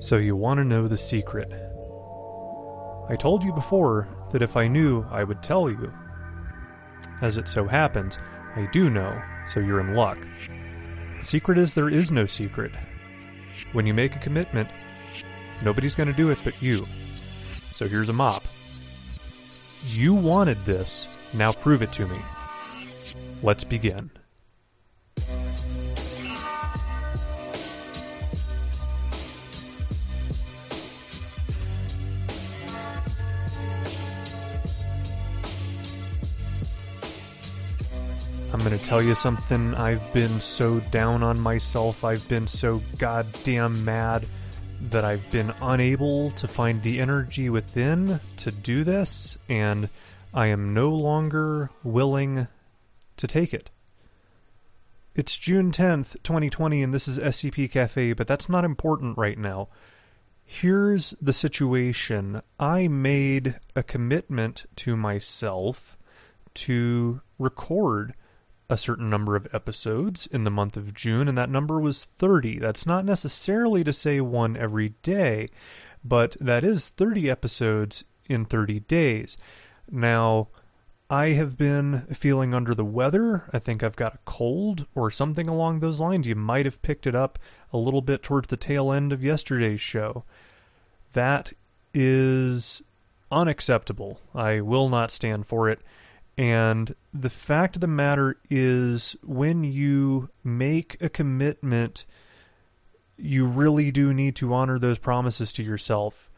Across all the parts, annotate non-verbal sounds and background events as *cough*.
So, you want to know the secret. I told you before that if I knew, I would tell you. As it so happens, I do know, so you're in luck. The secret is there is no secret. When you make a commitment, nobody's going to do it but you. So here's a mop. You wanted this, now prove it to me. Let's begin. I'm to tell you something. I've been so down on myself. I've been so goddamn mad that I've been unable to find the energy within to do this, and I am no longer willing to take it. It's June 10th, 2020, and this is SCP Cafe, but that's not important right now. Here's the situation I made a commitment to myself to record a certain number of episodes in the month of June, and that number was 30. That's not necessarily to say one every day, but that is 30 episodes in 30 days. Now, I have been feeling under the weather. I think I've got a cold or something along those lines. You might have picked it up a little bit towards the tail end of yesterday's show. That is unacceptable. I will not stand for it. And the fact of the matter is, when you make a commitment, you really do need to honor those promises to yourself.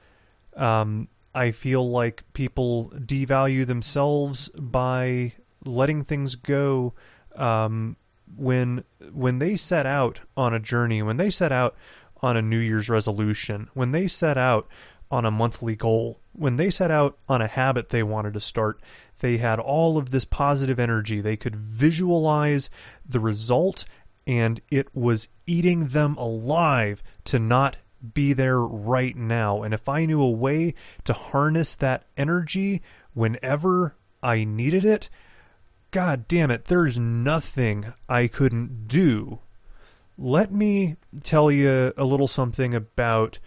Um, I feel like people devalue themselves by letting things go um, when when they set out on a journey, when they set out on a New Year's resolution, when they set out on a monthly goal, when they set out on a habit they wanted to start, they had all of this positive energy. They could visualize the result, and it was eating them alive to not be there right now. And if I knew a way to harness that energy whenever I needed it, god damn it, there's nothing I couldn't do. Let me tell you a little something about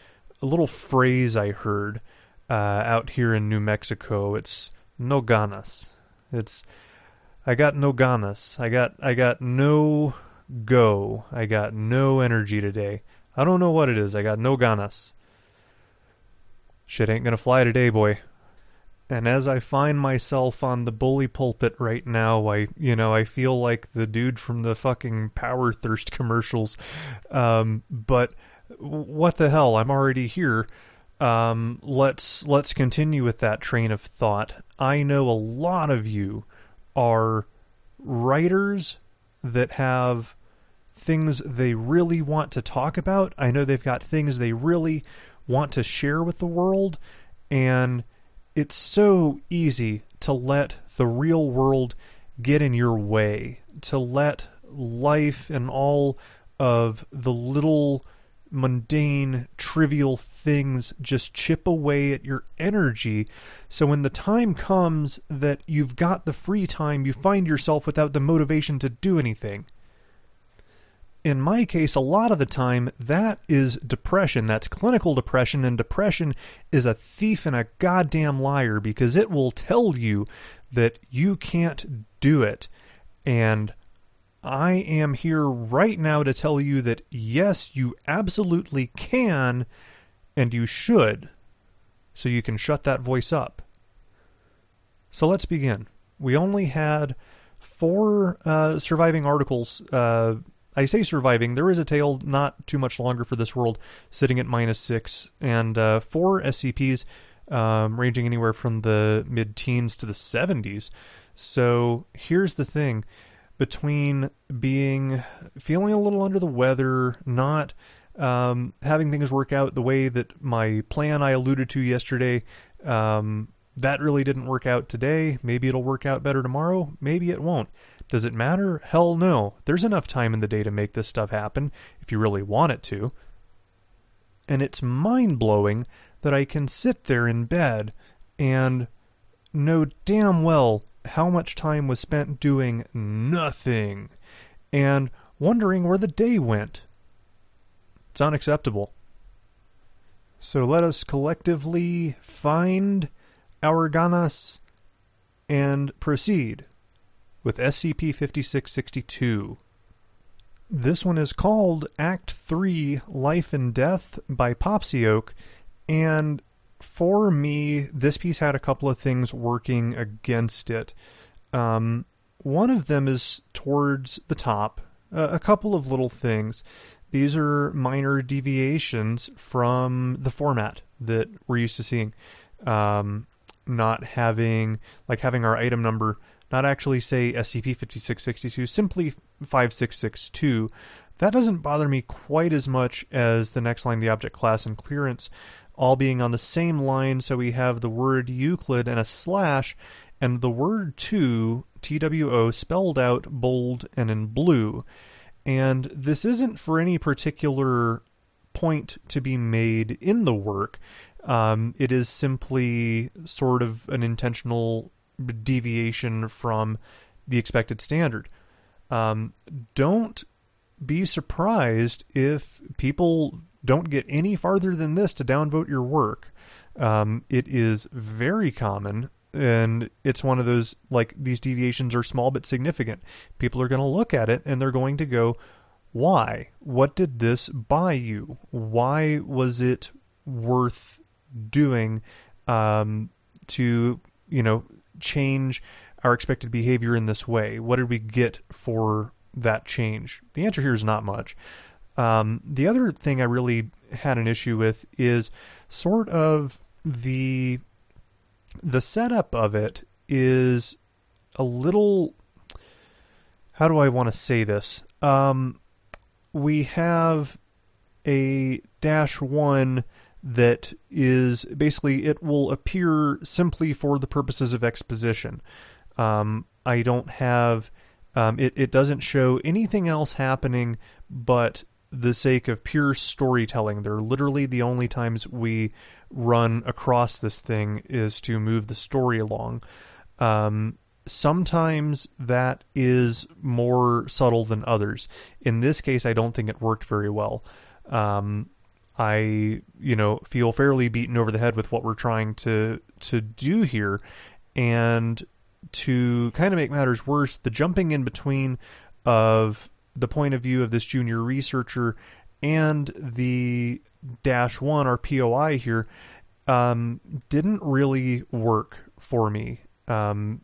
a little phrase I heard uh, out here in New Mexico. It's no ganas. It's I got no ganas. I got I got no go. I got no energy today. I don't know what it is. I got no ganas. Shit ain't gonna fly today, boy. And as I find myself on the bully pulpit right now, I, you know, I feel like the dude from the fucking Power Thirst commercials. Um, but what the hell? I'm already here. Um, let's let's continue with that train of thought. I know a lot of you are writers that have things they really want to talk about. I know they've got things they really want to share with the world, and it's so easy to let the real world get in your way, to let life and all of the little mundane, trivial things just chip away at your energy. So when the time comes that you've got the free time, you find yourself without the motivation to do anything. In my case, a lot of the time, that is depression. That's clinical depression, and depression is a thief and a goddamn liar because it will tell you that you can't do it. And I am here right now to tell you that yes, you absolutely can and you should, so you can shut that voice up. So let's begin. We only had four uh, surviving articles. Uh, I say surviving, there is a tail not too much longer for this world, sitting at minus six, and uh, four SCPs um, ranging anywhere from the mid teens to the 70s. So here's the thing between being feeling a little under the weather, not um, having things work out the way that my plan I alluded to yesterday. Um, that really didn't work out today. Maybe it'll work out better tomorrow. Maybe it won't. Does it matter? Hell no. There's enough time in the day to make this stuff happen if you really want it to. And it's mind blowing that I can sit there in bed and know damn well how much time was spent doing nothing and wondering where the day went. It's unacceptable. So let us collectively find our ganas and proceed with SCP 5662. This one is called Act 3 Life and Death by Popsioke, and for me, this piece had a couple of things working against it. Um, one of them is towards the top, uh, a couple of little things. These are minor deviations from the format that we're used to seeing. Um, not having, like, having our item number not actually say SCP 5662, simply 5662. That doesn't bother me quite as much as the next line, the object class and clearance, all being on the same line. So we have the word Euclid and a slash, and the word TWO, spelled out bold and in blue. And this isn't for any particular point to be made in the work. Um, it is simply sort of an intentional deviation from the expected standard. Um, don't be surprised if people don't get any farther than this to downvote your work. Um, it is very common, and it's one of those like these deviations are small but significant. People are going to look at it and they're going to go, "Why? What did this buy you? Why was it worth doing um, to you know change our expected behavior in this way? What did we get for that change? The answer here is not much. Um, the other thing I really had an issue with is sort of the the setup of it is a little how do I want to say this? Um, we have a dash one that is basically it will appear simply for the purposes of exposition. Um, I don't have um, it. It doesn't show anything else happening but the sake of pure storytelling. They're literally the only times we run across this thing is to move the story along. Um, sometimes that is more subtle than others. In this case, I don't think it worked very well. Um, I, you know, feel fairly beaten over the head with what we're trying to to do here, and to kind of make matters worse, the jumping in between of the point of view of this junior researcher and the dash one or POI here um, didn't really work for me. Um,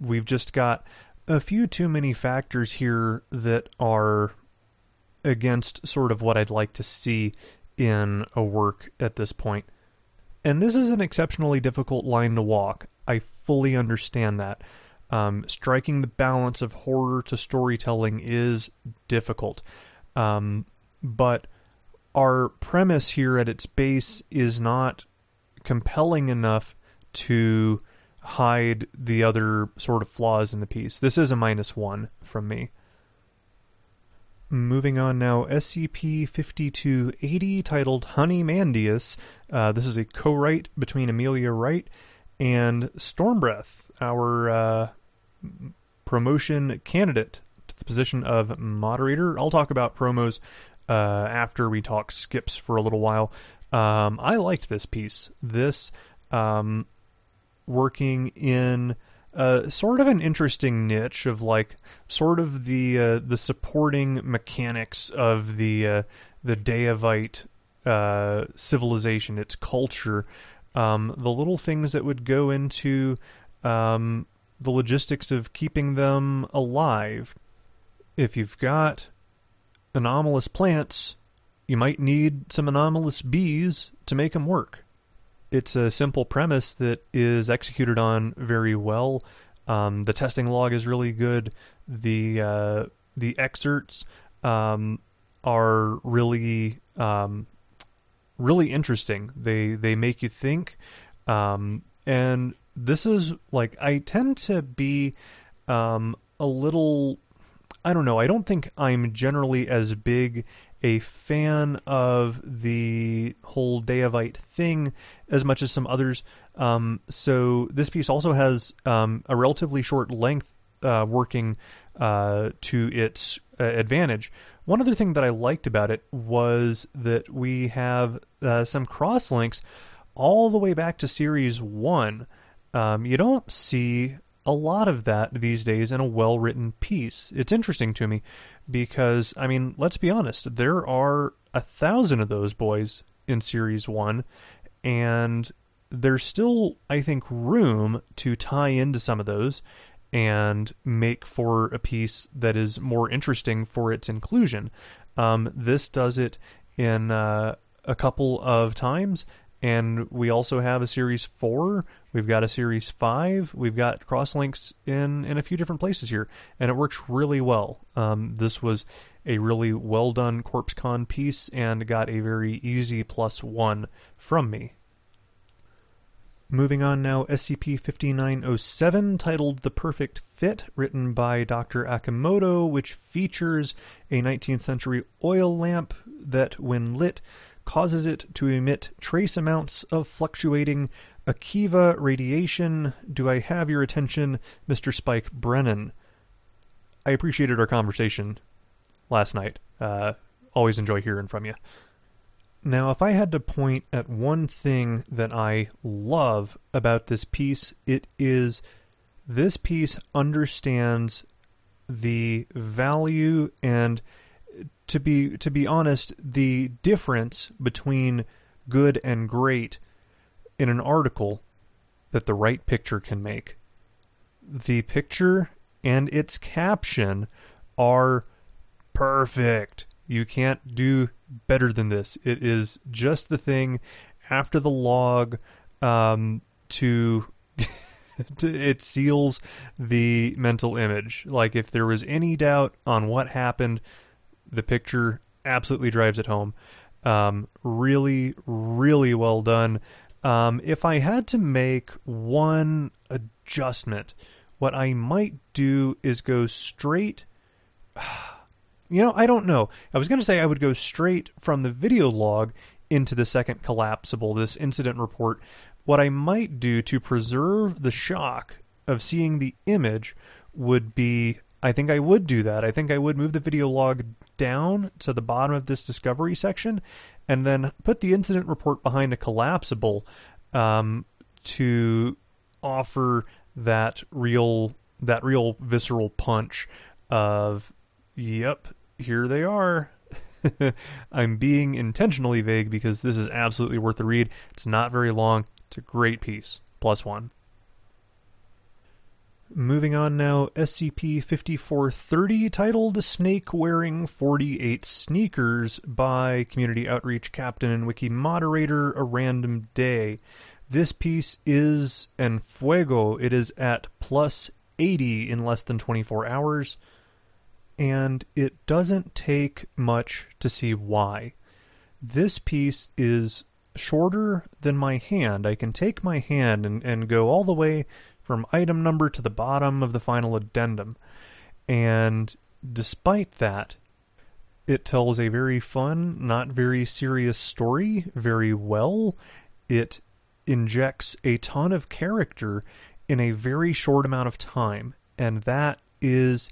we've just got a few too many factors here that are against sort of what I'd like to see in a work at this point. And this is an exceptionally difficult line to walk. I fully understand that. Um, striking the balance of horror to storytelling is difficult. Um, but our premise here at its base is not compelling enough to hide the other sort of flaws in the piece. This is a minus one from me. Moving on now, SCP 5280, titled Honey Mandius. Uh, this is a co write between Amelia Wright and Stormbreath, our uh, promotion candidate to the position of moderator. I'll talk about promos uh, after we talk skips for a little while. Um, I liked this piece. This um, working in uh, sort of an interesting niche of like sort of the uh, the supporting mechanics of the uh, the Daevite uh, civilization, its culture, um, the little things that would go into um, the logistics of keeping them alive. If you've got anomalous plants, you might need some anomalous bees to make them work it's a simple premise that is executed on very well. Um, the testing log is really good. The uh, the excerpts um, are really um, really interesting. They they make you think, um, and this is like I tend to be um, a little. I don't know. I don't think I'm generally as big a fan of the whole Daevite thing as much as some others. Um, so this piece also has um, a relatively short length uh, working uh, to its uh, advantage. One other thing that I liked about it was that we have uh, some cross links all the way back to Series 1. Um, you don't see a lot of that these days in a well written piece. It's interesting to me because, I mean, let's be honest, there are a thousand of those boys in Series 1, and there's still, I think, room to tie into some of those and make for a piece that is more interesting for its inclusion. Um, this does it in uh, a couple of times, and we also have a series four. We've got a series five. We've got cross links in in a few different places here, and it works really well. Um, this was a really well done Corpse Con piece and got a very easy plus one from me. Moving on now, SCP 5907, titled The Perfect Fit, written by Dr. Akimoto, which features a 19th century oil lamp that, when lit, causes it to emit trace amounts of fluctuating Akiva radiation. Do I have your attention, Mr. Spike Brennan? I appreciated our conversation last night. Uh, always enjoy hearing from you. Now, if I had to point at one thing that I love about this piece, it is this piece understands the value and to be to be honest, the difference between good and great in an article that the right picture can make. The picture and its caption are perfect. You can't do better than this. It is just the thing after the log um, to, *laughs* to it seals the mental image. Like if there was any doubt on what happened, the picture absolutely drives it home. Um, really, really well done. Um, if I had to make one adjustment, what I might do is go straight. *sighs* You know, I don't know. I was going to say I would go straight from the video log into the second collapsible, this incident report. What I might do to preserve the shock of seeing the image would be I think I would do that. I think I would move the video log down to the bottom of this discovery section and then put the incident report behind a collapsible um, to offer that real that real visceral punch of yep, here they are. *laughs* I'm being intentionally vague because this is absolutely worth the read. It's not very long. It's a great piece. Plus one. Moving on now, SCP 5430, titled Snake Wearing 48 Sneakers by Community Outreach Captain and Wiki Moderator A Random Day. This piece is en fuego. It is at plus 80 in less than 24 hours, and it doesn't take much to see why. This piece is shorter than my hand. I can take my hand and, and go all the way from item number to the bottom of the final addendum. And despite that, it tells a very fun, not very serious story very well. It injects a ton of character in a very short amount of time. And that is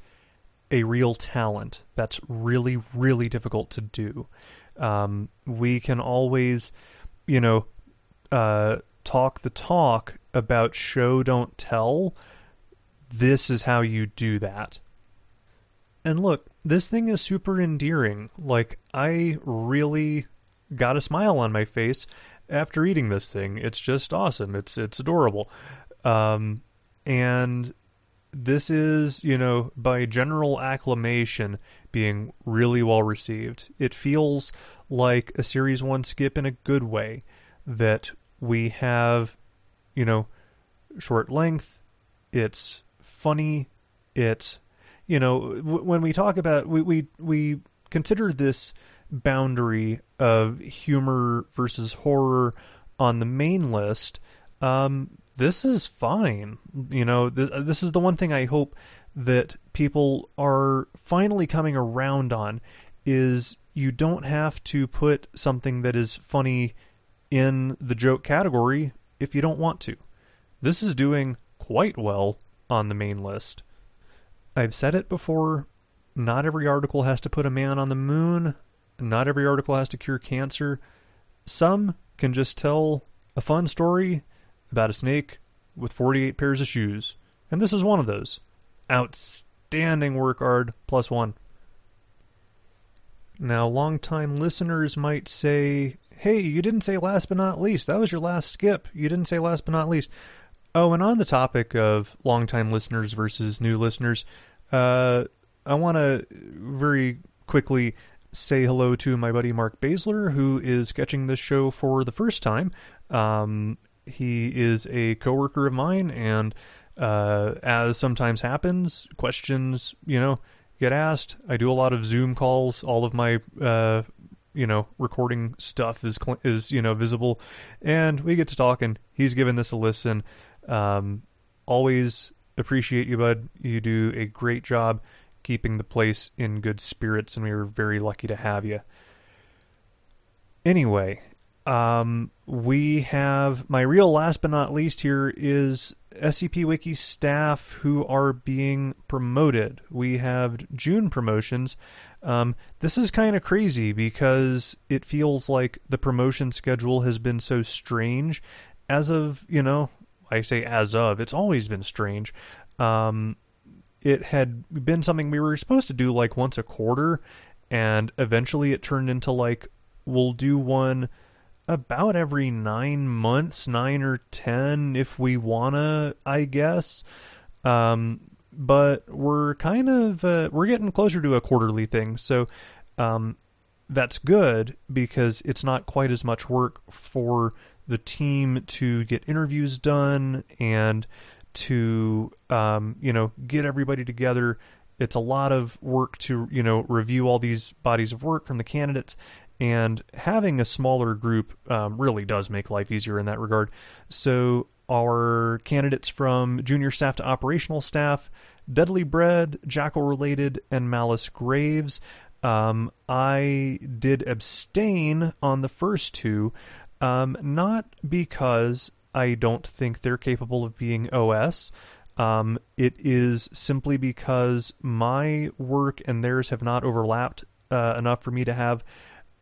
a real talent. That's really, really difficult to do. Um, we can always, you know, uh, talk the talk about show don't tell, this is how you do that. And look, this thing is super endearing. Like, I really got a smile on my face after eating this thing. It's just awesome. It's it's adorable. Um, and this is, you know, by general acclamation, being really well received. It feels like a series one skip in a good way. That we have you know, short length. It's funny. It's, you know, w- when we talk about we we we consider this boundary of humor versus horror on the main list. Um, this is fine. You know, th- this is the one thing I hope that people are finally coming around on is you don't have to put something that is funny in the joke category if you don't want to. This is doing quite well on the main list. I've said it before. Not every article has to put a man on the moon. Not every article has to cure cancer. Some can just tell a fun story about a snake with 48 pairs of shoes. And this is one of those. Outstanding work, Ard. Plus one. Now, longtime listeners might say, hey, you didn't say last but not least. That was your last skip. You didn't say last but not least. Oh, and on the topic of longtime listeners versus new listeners, uh, I want to very quickly say hello to my buddy Mark Basler, who is catching this show for the first time. Um, he is a coworker of mine, and uh, as sometimes happens, questions, you know, get asked. I do a lot of Zoom calls. All of my, uh, you know, recording stuff is is you know visible, and we get to talk. And he's given this a listen. Um, always appreciate you, bud. You do a great job keeping the place in good spirits, and we were very lucky to have you. Anyway, um, we have my real last but not least here is SCP Wiki staff who are being promoted. We have June promotions. Um, this is kind of crazy because it feels like the promotion schedule has been so strange. As of, you know, I say as of, it's always been strange. Um, it had been something we were supposed to do like once a quarter, and eventually it turned into like, we'll do one about every nine months, nine or ten if we wanna, I guess. Um, but we're kind of uh, we're getting closer to a quarterly thing, so um, that's good because it's not quite as much work for the team to get interviews done and to um, you know get everybody together. It's a lot of work to you know review all these bodies of work from the candidates and having a smaller group um, really does make life easier in that regard. So, our candidates from junior staff to operational staff Deadly Bread, Jackal Related, and Malice Graves. Um, I did abstain on the first two, um, not because I don't think they're capable of being OS. Um, it is simply because my work and theirs have not overlapped uh, enough for me to have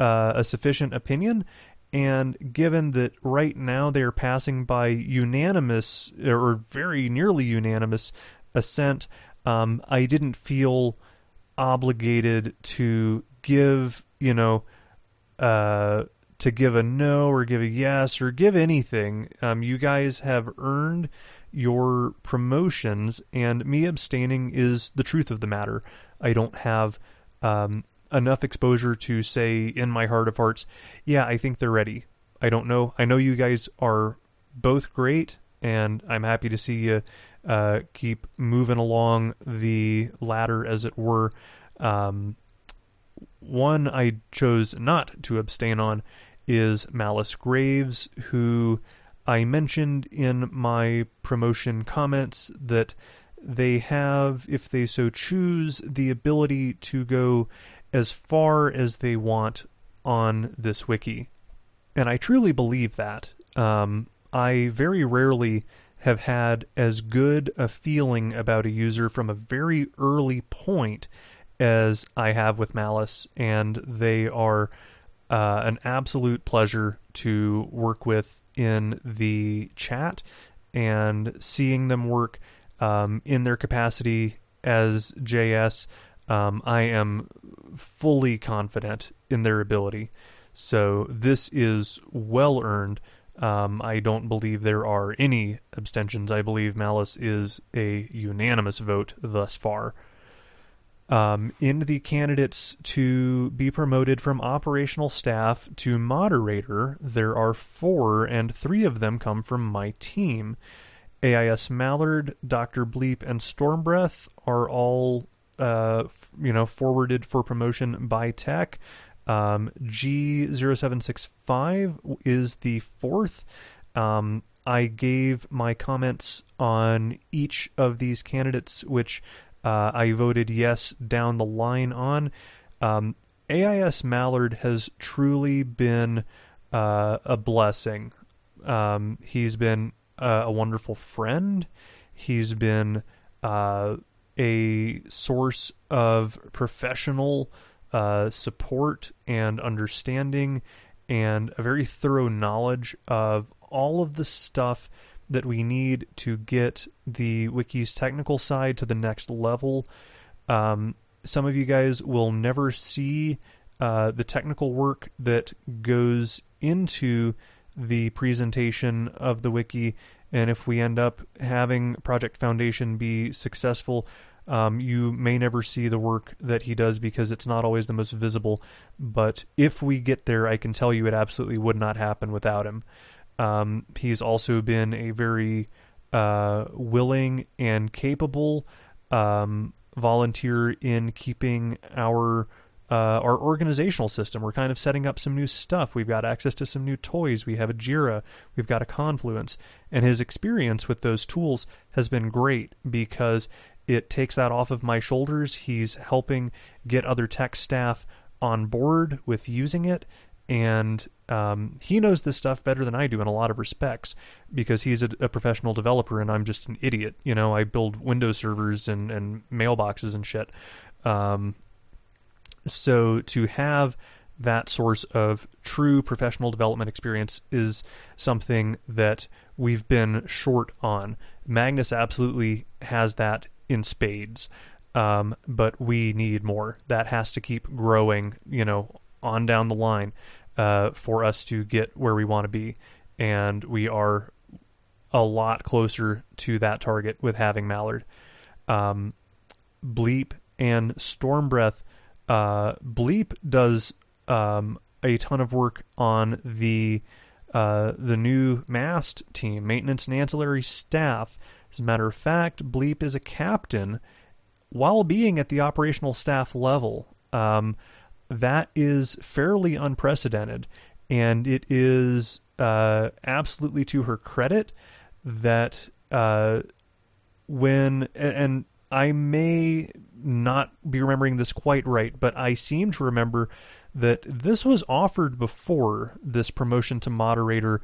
uh, a sufficient opinion. And given that right now they are passing by unanimous or very nearly unanimous assent, um, I didn't feel obligated to give, you know, uh, to give a no or give a yes or give anything. Um, you guys have earned your promotions, and me abstaining is the truth of the matter. I don't have um, enough exposure to say in my heart of hearts, yeah, I think they're ready. I don't know. I know you guys are both great, and I'm happy to see you uh, keep moving along the ladder, as it were. Um, one I chose not to abstain on is Malice Graves, who I mentioned in my promotion comments that they have, if they so choose, the ability to go as far as they want on this wiki. And I truly believe that. Um, I very rarely have had as good a feeling about a user from a very early point as I have with Malice, and they are uh, an absolute pleasure to work with in the chat and seeing them work um, in their capacity as JS um, I am fully confident in their ability. So this is well earned. Um, I don't believe there are any abstentions. I believe Malice is a unanimous vote thus far. Um, in the candidates to be promoted from operational staff to moderator, there are four, and three of them come from my team. AIS Mallard, Dr. Bleep, and Stormbreath are all uh, you know, forwarded for promotion by tech. Um, G0765 is the fourth. Um, I gave my comments on each of these candidates, which uh, I voted yes down the line on. Um, AIS Mallard has truly been uh, a blessing. Um, he's been uh, a wonderful friend. He's been uh, a source of professional uh, support and understanding and a very thorough knowledge of all of the stuff that we need to get the wiki's technical side to the next level. Um, some of you guys will never see uh, the technical work that goes into the presentation of the wiki. And if we end up having Project Foundation be successful, um, you may never see the work that he does because it's not always the most visible. But if we get there, I can tell you it absolutely would not happen without him. Um, he's also been a very uh, willing and capable um, volunteer in keeping our uh, our organizational system. We're kind of setting up some new stuff. We've got access to some new toys. We have a Jira. We've got a Confluence. And his experience with those tools has been great because it takes that off of my shoulders. He's helping get other tech staff on board with using it. And um, he knows this stuff better than I do in a lot of respects because he's a, a, professional developer and I'm just an idiot. You know, I build Windows servers and, and mailboxes and shit. Um, so to have that source of true professional development experience is something that we've been short on. Magnus absolutely has that in spades. Um, but we need more. That has to keep growing, you know, on down the line uh, for us to get where we want to be. And we are a lot closer to that target with having Mallard. Um, Bleep and Stormbreath. Uh, Bleep does um, a ton of work on the uh, the new MAST team, maintenance and ancillary staff. As a matter of fact, Bleep is a captain while being at the operational staff level. Um, that is fairly unprecedented, and it is uh, absolutely to her credit that uh, when and I may not be remembering this quite right, but I seem to remember that this was offered before this promotion to moderator,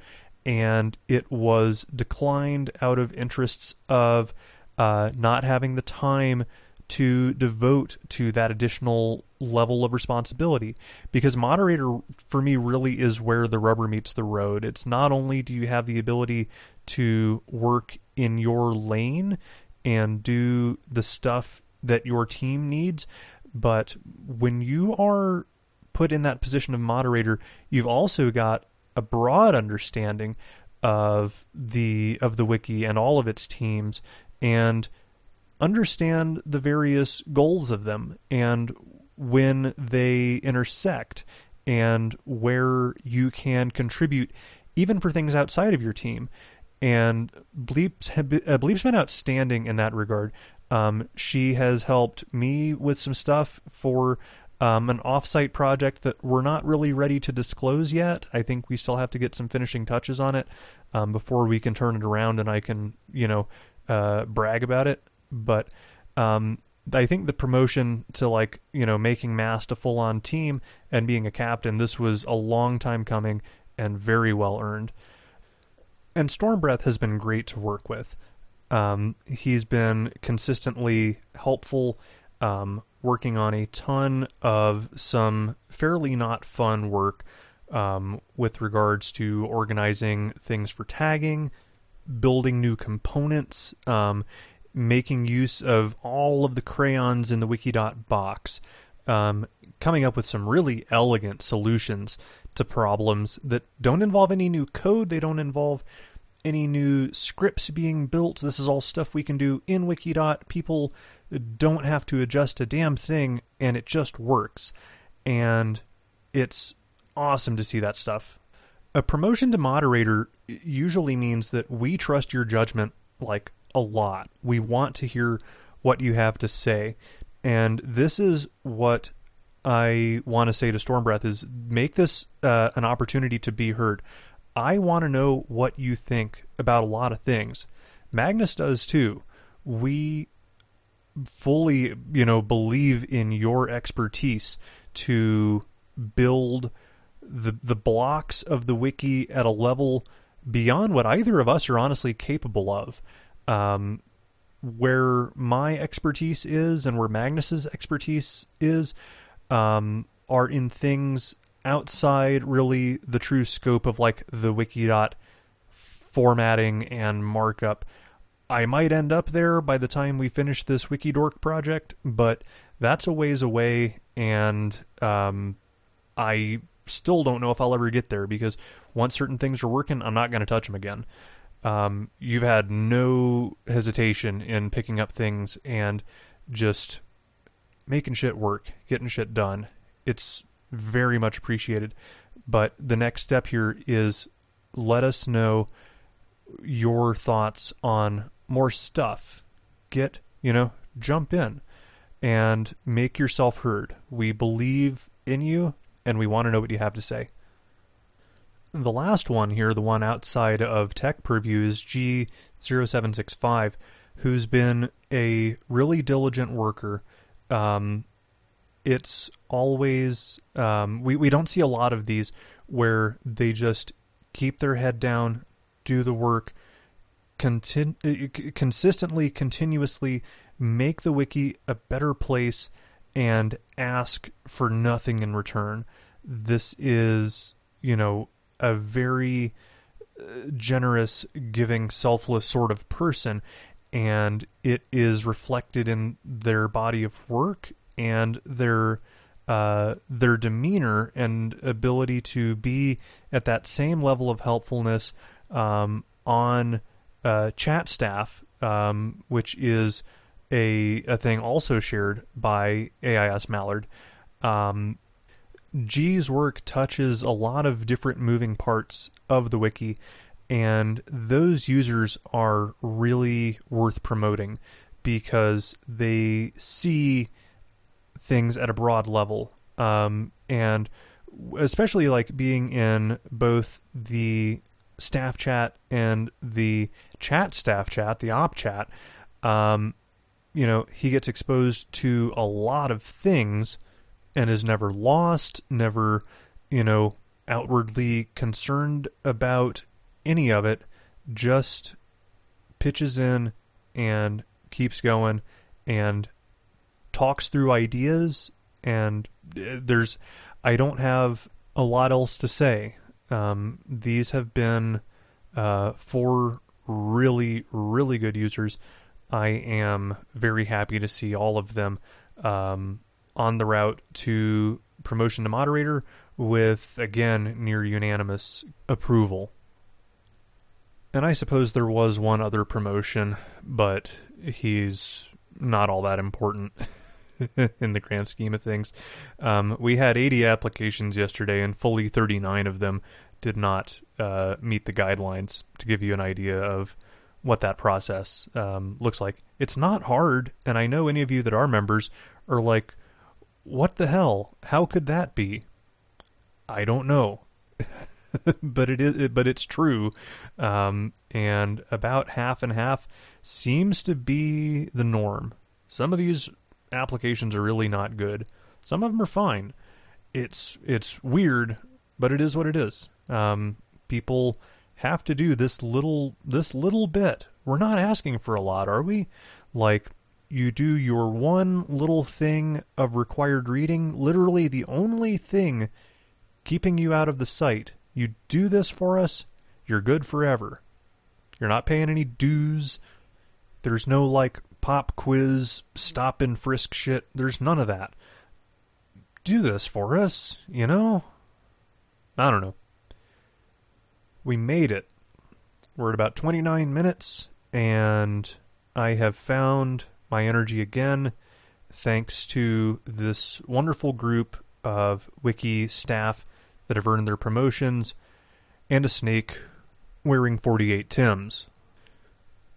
and it was declined out of interests of uh, not having the time to devote to that additional level of responsibility. Because moderator for me really is where the rubber meets the road. It's not only do you have the ability to work in your lane and do the stuff that your team needs but when you are put in that position of moderator you've also got a broad understanding of the of the wiki and all of its teams and understand the various goals of them. And when they intersect and where you can contribute even for things outside of your team. And bleeps been, uh, bleep's been outstanding in that regard. Um, she has helped me with some stuff for um, an offsite project that we're not really ready to disclose yet. I think we still have to get some finishing touches on it um, before we can turn it around and I can, you know, uh, brag about it. But um, I think the promotion to like you know making MAST a full on team and being a captain this was a long time coming and very well earned. And Stormbreath has been great to work with. Um, he's been consistently helpful, um, working on a ton of some fairly not fun work um, with regards to organizing things for tagging, building new components. Making use of all of the crayons in the Wikidot box, um, coming up with some really elegant solutions to problems that don't involve any new code, they don't involve any new scripts being built. This is all stuff we can do in Wikidot. People don't have to adjust a damn thing, and it just works. And it's awesome to see that stuff. A promotion to moderator usually means that we trust your judgment like a lot. We want to hear what you have to say. And this is what I want to say to Stormbreath is make this uh, an opportunity to be heard. I want to know what you think about a lot of things. Magnus does too. We fully, you know, believe in your expertise to build the the blocks of the wiki at a level beyond what either of us are honestly capable of. Um, where my expertise is and where Magnus's expertise is um, are in things outside really the true scope of like the wikidot formatting and markup. I might end up there by the time we finish this Wikidork project, but that's a ways away, and um, I still don't know if I'll ever get there because once certain things are working, I'm not going to touch them again. Um, you've had no hesitation in picking up things and just making shit work, getting shit done. It's very much appreciated. But the next step here is let us know your thoughts on more stuff. Get, you know, jump in and make yourself heard. We believe in you and we want to know what you have to say. The last one here, the one outside of tech purview, is G0765, who's been a really diligent worker. Um, it's always, um, we, we don't see a lot of these where they just keep their head down, do the work, contin- consistently, continuously make the wiki a better place and ask for nothing in return. This is, you know, a very uh, generous, giving, selfless sort of person, and it is reflected in their body of work and their uh, their demeanor and ability to be at that same level of helpfulness um, on uh, chat staff, um, which is a a thing also shared by AIS Mallard. Um, G's work touches a lot of different moving parts of the wiki, and those users are really worth promoting because they see things at a broad level. Um, and especially like being in both the staff chat and the chat staff chat, the op chat, um, you know, he gets exposed to a lot of things and is never lost, never, you know, outwardly concerned about any of it, just pitches in and keeps going and talks through ideas and uh, there's I don't have a lot else to say. Um, these have been uh, four really really good users. I am very happy to see all of them um, on the route to promotion to moderator with, again, near unanimous approval. And I suppose there was one other promotion, but he's not all that important *laughs* in the grand scheme of things. Um, we had 80 applications yesterday, and fully 39 of them did not uh, meet the guidelines to give you an idea of what that process um, looks like. It's not hard, and I know any of you that are members are like, what the hell? How could that be? I don't know. *laughs* but it is but it's true. Um, and about half and half seems to be the norm. Some of these applications are really not good. Some of them are fine. It's it's weird, but it is what it is. Um, people have to do this little this little bit. We're not asking for a lot, are we? Like you do your one little thing of required reading, literally the only thing keeping you out of the site. You do this for us, you're good forever. You're not paying any dues. There's no like pop quiz, stop and frisk shit. There's none of that. Do this for us, you know? I don't know. We made it. We're at about 29 minutes, and I have found my energy again, thanks to this wonderful group of wiki staff that have earned their promotions, and a snake wearing 48 Tims.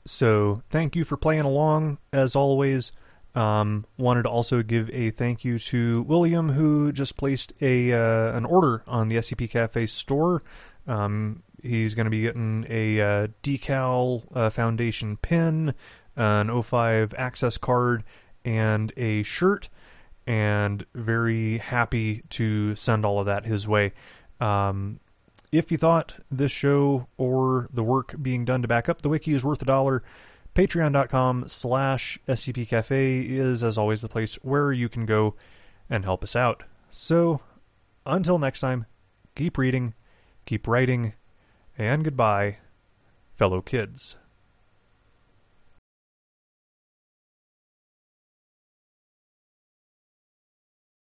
So, thank you for playing along, as always. Um, wanted to also give a thank you to William, who just placed a uh, an order on the SCP Cafe store. Um, he's going to be getting a uh, decal uh, foundation pin, an O5 access card, and a shirt, and very happy to send all of that his way. Um, if you thought this show or the work being done to back up the wiki is worth a dollar, Patreon.com slash SCP Cafe is, as always, the place where you can go and help us out. So, until next time, keep reading, keep writing, and goodbye, fellow kids.